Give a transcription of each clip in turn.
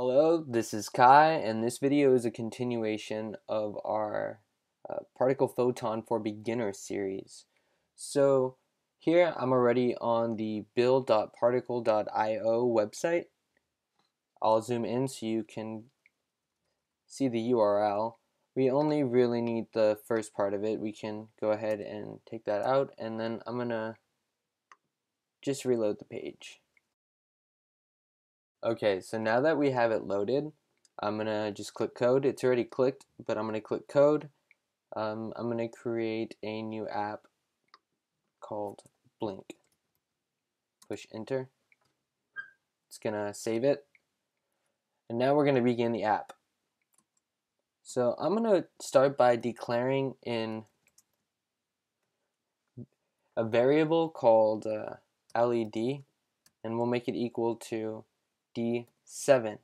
Hello, this is Kai, and this video is a continuation of our uh, Particle Photon for Beginners series. So here I'm already on the build.particle.io website. I'll zoom in so you can see the URL. We only really need the first part of it. We can go ahead and take that out, and then I'm going to just reload the page. Okay, so now that we have it loaded, I'm gonna just click code. It's already clicked, but I'm gonna click code. Um, I'm gonna create a new app called Blink. Push enter. It's gonna save it. And now we're gonna begin the app. So I'm gonna start by declaring in a variable called uh, LED, and we'll make it equal to D7.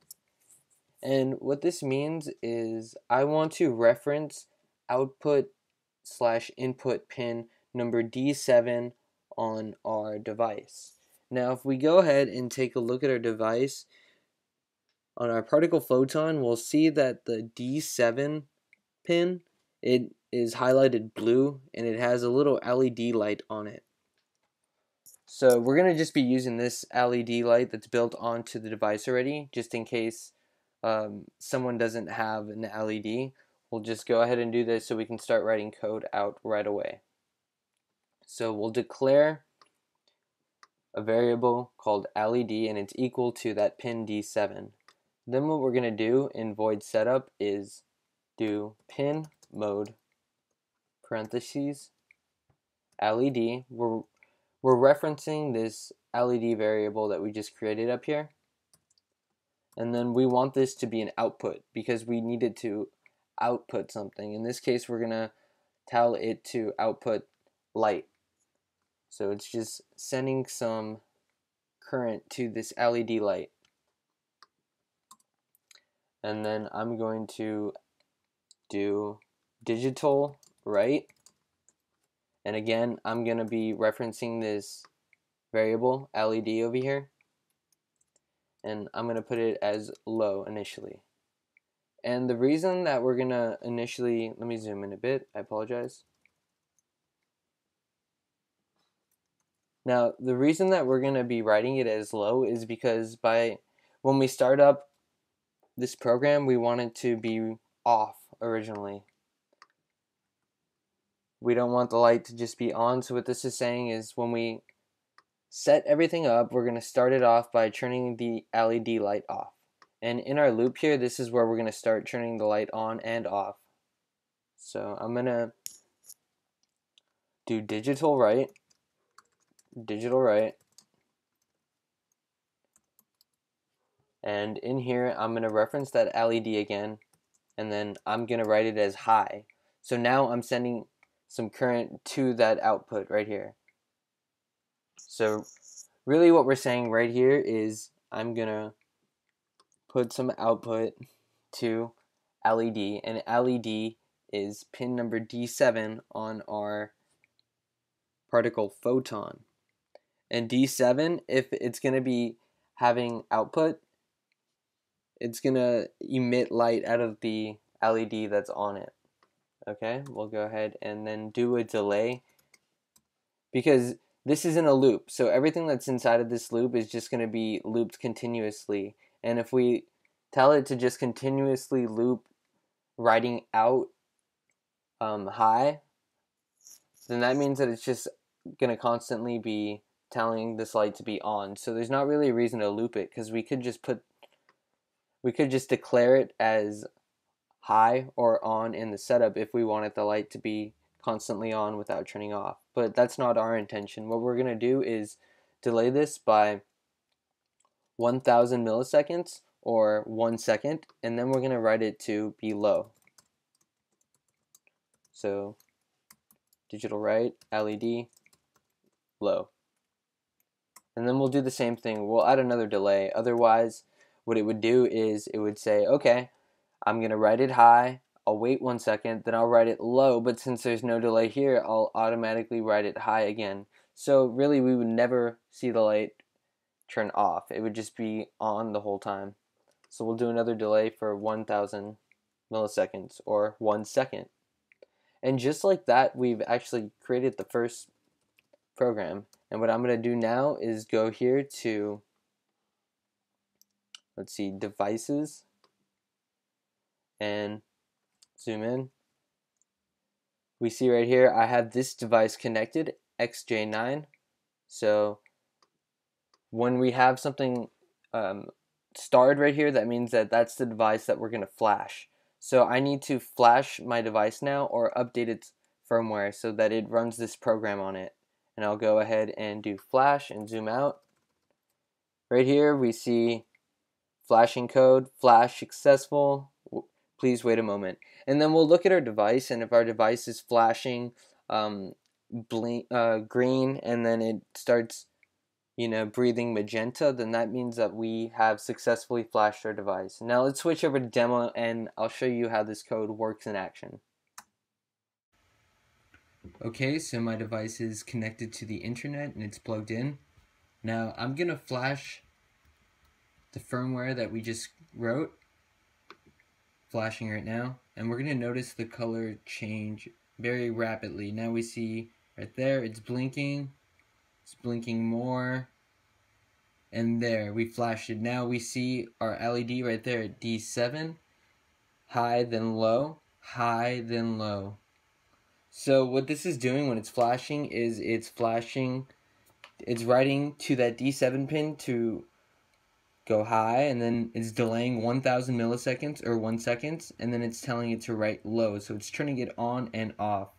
And what this means is I want to reference output slash input pin number D7 on our device. Now if we go ahead and take a look at our device, on our particle photon, we'll see that the D7 pin, it is highlighted blue and it has a little LED light on it. So we're going to just be using this LED light that's built onto the device already, just in case um, someone doesn't have an LED. We'll just go ahead and do this so we can start writing code out right away. So we'll declare a variable called LED and it's equal to that pin D7. Then what we're going to do in void setup is do pin mode parentheses LED. We're we're referencing this LED variable that we just created up here. And then we want this to be an output because we needed to output something. In this case, we're going to tell it to output light. So it's just sending some current to this LED light. And then I'm going to do digital write and again, I'm going to be referencing this variable LED over here. And I'm going to put it as low initially. And the reason that we're going to initially, let me zoom in a bit, I apologize. Now, the reason that we're going to be writing it as low is because by when we start up this program, we want it to be off originally we don't want the light to just be on. So what this is saying is when we set everything up, we're going to start it off by turning the LED light off. And in our loop here, this is where we're going to start turning the light on and off. So I'm going to do digital write, digital write, and in here I'm going to reference that LED again, and then I'm going to write it as high. So now I'm sending some current to that output right here. So really what we're saying right here is I'm gonna put some output to LED and LED is pin number D7 on our particle photon. And D7, if it's going to be having output, it's going to emit light out of the LED that's on it okay we'll go ahead and then do a delay. Because this is in a loop so everything that's inside of this loop is just going to be looped continuously. And if we tell it to just continuously loop writing out um, high then that means that it's just going to constantly be telling this light to be on. So there's not really a reason to loop it because we could just put we could just declare it as high or on in the setup if we wanted the light to be constantly on without turning off. But that's not our intention. What we're going to do is delay this by 1000 milliseconds or one second and then we're going to write it to be low. So digital write, LED, low. And then we'll do the same thing. We'll add another delay. Otherwise, what it would do is it would say, okay, I'm going to write it high. I'll wait one second, then I'll write it low, but since there's no delay here, I'll automatically write it high again. So really we would never see the light turn off. It would just be on the whole time. So we'll do another delay for 1000 milliseconds or one second. And just like that, we've actually created the first program. And what I'm going to do now is go here to, let's see, devices, and zoom in. We see right here, I have this device connected, XJ9. So when we have something um, starred right here, that means that that's the device that we're going to flash. So I need to flash my device now or update its firmware so that it runs this program on it. And I'll go ahead and do flash and zoom out. Right here we see flashing code, flash successful, please wait a moment. And then we'll look at our device and if our device is flashing um, blink, uh, green and then it starts you know, breathing magenta, then that means that we have successfully flashed our device. Now let's switch over to demo and I'll show you how this code works in action. Okay, so my device is connected to the internet and it's plugged in. Now I'm going to flash the firmware that we just wrote, flashing right now, and we're going to notice the color change very rapidly. Now we see right there, it's blinking, it's blinking more. And there, we flashed it. Now we see our LED right there at D7. High, then low. High, then low. So what this is doing when it's flashing is it's flashing, it's writing to that D7 pin to go high and then it's delaying 1000 milliseconds or 1 seconds and then it's telling it to write low. So it's turning it on and off